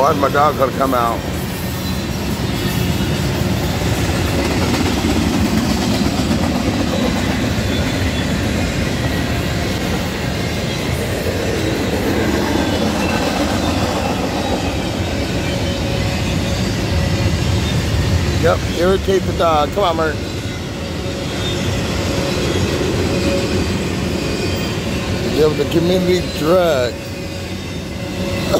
Oh, Watch my dog gonna come out. Yep, irritate the dog. Come on, Mert. It was a community drug. And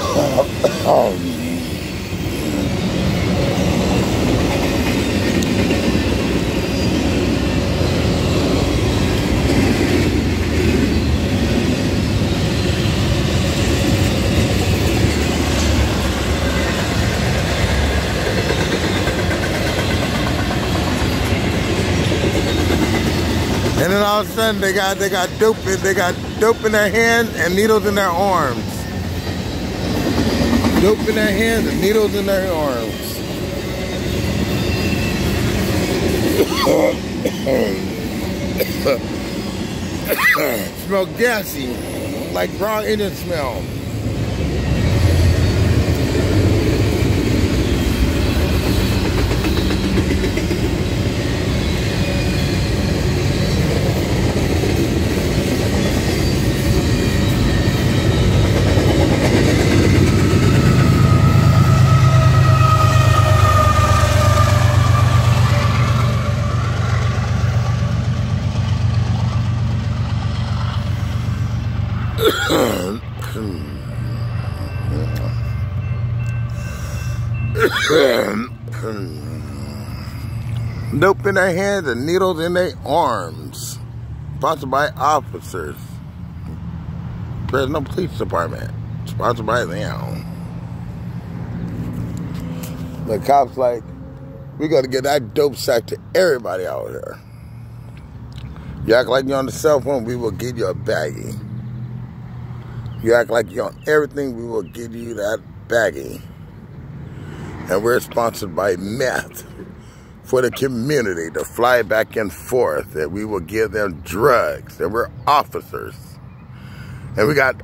then all of a sudden they got they got dope they got dope in their hands and needles in their arms. Dope in their hands and needles in their arms. smell gassy, like raw engine smell. Dope in their hands and needles in their arms. Sponsored by officers. Fresno Police Department. Sponsored by them. The cops like, we gotta get that dope sack to everybody out here. You act like you're on the cell phone, we will give you a baggie. You act like you're on everything, we will give you that baggie. And we're sponsored by meth for the community to fly back and forth. And we will give them drugs. And we're officers. And we got